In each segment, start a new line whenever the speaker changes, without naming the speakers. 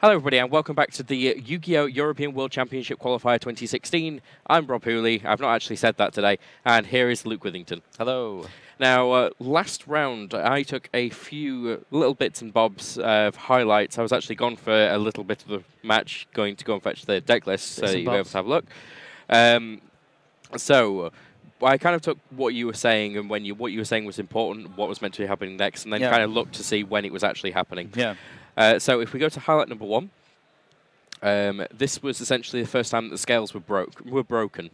Hello, everybody, and welcome back to the Yu-Gi-Oh! European World Championship Qualifier 2016. I'm Rob Hooley. I've not actually said that today, and here is Luke Withington.
Hello.
Now, uh, last round, I took a few little bits and bobs of highlights. I was actually gone for a little bit of the match, going to go and fetch the deck list so
Bits and
you'll be able to have a look. Um, so, I kind of took what you were saying and when you what you were saying was important, what was meant to be happening next, and then
Yeah.
kind of looked to see when it was actually happening.
Yeah.
Uh, so if we go to highlight number one, um, this was essentially the first time that the scales were broke were broken.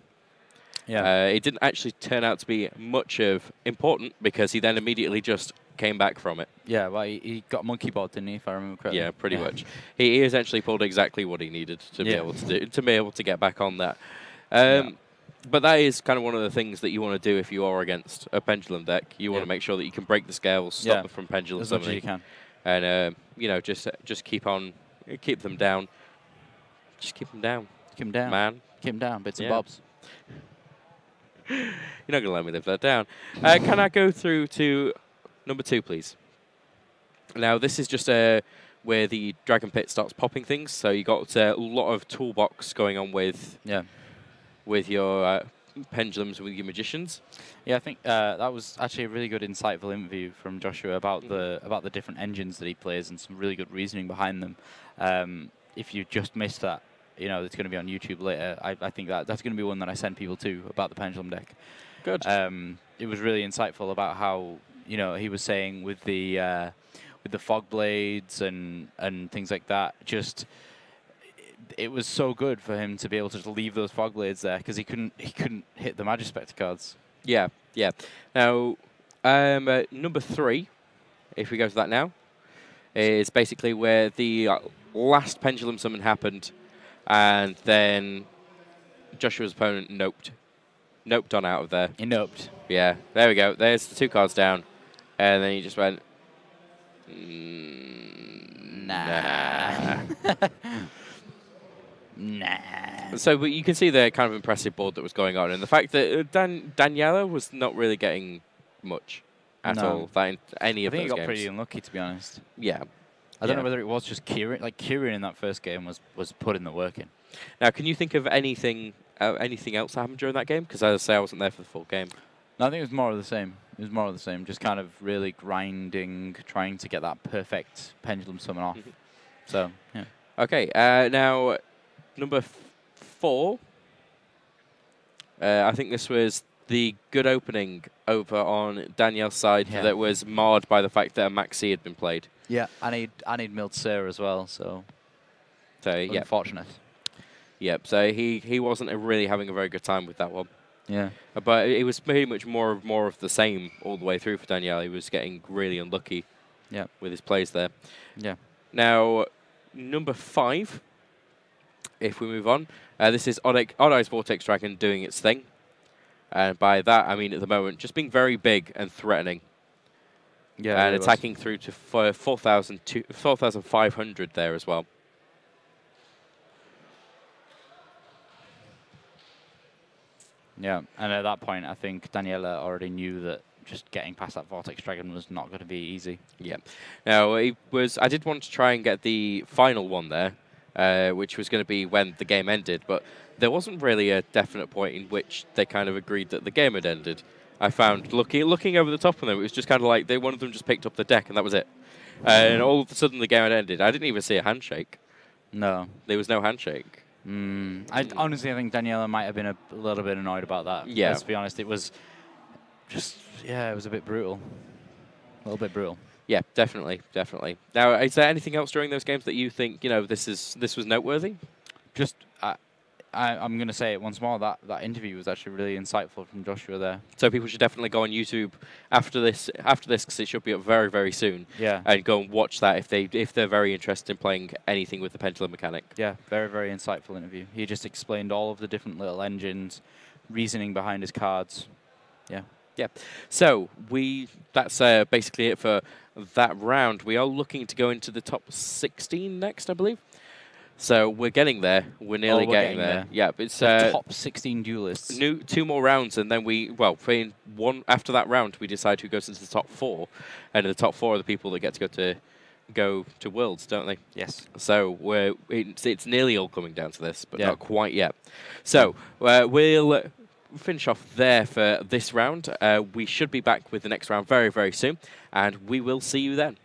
Yeah.
Uh, it didn't actually turn out to be much of important because he then immediately just came back from it.
yeah. Well, he, he got Monkeyboard, didn't he? If I remember correctly.
Yeah, pretty much. He, he essentially pulled exactly what he needed to be able to do to be able to get back on that. Um, But that is kind of one of the things that you want to do if you are against a pendulum deck. You want
Yeah.
to make sure that you can break the scales, stop
Yeah.
them from pendulum
As much as
summoning,
you can.
And uh, you know just just keep on keep them down. Just keep them down,
Keep them down.
man.
Keep them down. Bits
Yeah.
and bobs.
You're not going to let me live that down. Uh, can I go through to number two, please? Now, this is just uh, where the Dragonpit starts popping things. So you got uh, a lot of toolbox going on with
Yeah.
with your uh, pendulums, with your magicians.
Yeah, I think uh, that was actually a really good, insightful interview from Joshua about
Mhm.
the about the different engines that he plays and some really good reasoning behind them. Um, if you just missed that, you know, it's going to be on YouTube later. I, I think that that's going to be one that I send people to about the pendulum deck.
Good.
Um, it was really insightful about how you know he was saying with the uh, with the fog blades and and things like that. Just it, was so good for him to be able to just leave those fog blades there because he couldn't he couldn't hit the magic spectre cards.
yeah, yeah. Now, um, uh, number three, if we go to that now, is basically where the uh, last pendulum summon happened, and then Joshua's opponent noped, noped on out of there.
He noped.
Yeah, there we go. There's the two cards down, and then he just went. "Mm,
Nah. Nah.
So, but you can see the kind of impressive board that was going on, and the fact that uh, Dan- Daniele was not really getting much at
No.
all. That in any
I
of
think he got
games.
pretty unlucky to be honest.
yeah.
I don't know whether it was just Kieran. Like Kieran in that first game was was putting the work in.
Now, can you think of anything, uh, anything else that happened during that game? Because as I say, I wasn't there for the full game.
No, I think it was more of the same. It was more of the same. Just kind of really grinding, trying to get that perfect pendulum summon off. So yeah.
Okay, uh, now number f- four. Uh, I think this was the good opening over on Daniele's side
Yeah.
that was marred by the fact that a Maxx C had been played.
Yeah, I need I need milled Sir as well. So
So yeah,
unfortunate.
yep. So he he wasn't really having a very good time with that one.
Yeah.
Uh, But it was pretty much more of more of the same all the way through for Daniele. He was getting really unlucky.
Yeah.
With his plays there.
Yeah.
Now, number five. If we move on, uh, this is Odd Odd Eyes Vortex Dragon doing its thing, and by that I mean at the moment just being very big and threatening,
Yeah.
and
it was.
attacking through to f- 4,000 to 4,500 there as well.
Yeah, and at that point, I think Daniele already knew that just getting past that Vortex Dragon was not going to be easy.
Yeah. Now it was. I did want to try and get the final one there, uh, which was going to be when the game ended, but there wasn't really a definite point in which they kind of agreed that the game had ended. I found looking looking over the top of them, it was just kind of like they one of them just picked up the deck and that was it. And all of a sudden the game had ended. I didn't even see a handshake.
No.
There was no handshake.
Mm, I honestly I think Daniele might have been a, little bit annoyed about that.
Yeah.
Let's be honest, it was just yeah, it was a bit brutal. A little bit brutal.
Yeah, definitely, definitely. Now, is there anything else during those games that you think you know this is this was noteworthy?
Just I, I I'm gonna say it once more that that interview was actually really insightful from Joshua there.
So people should definitely go on YouTube after this after this because it should be up very very soon.
Yeah.
and go and watch that if they if they're very interested in playing anything with the pendulum mechanic.
Yeah, very, very insightful interview. He just explained all of the different little engines, reasoning behind his cards. Yeah.
So we that's uh, basically it for that round. We are looking to go into the top 16 next, I believe. So we're getting there. We're nearly
Oh, we're
getting,
getting
there.
there.
Yeah, it's
The
uh,
top 16 duelists.
new two more rounds, and then we well, in one after that round, we decide who goes into the top four, and the top four are the people that get to go to go to Worlds, don't they?
Yes.
So we're it's, it's nearly all coming down to this, but
Yeah.
not quite yet. So uh, we'll uh, finish off there for this round. Uh, we should be back with the next round very very soon, and we will see you then.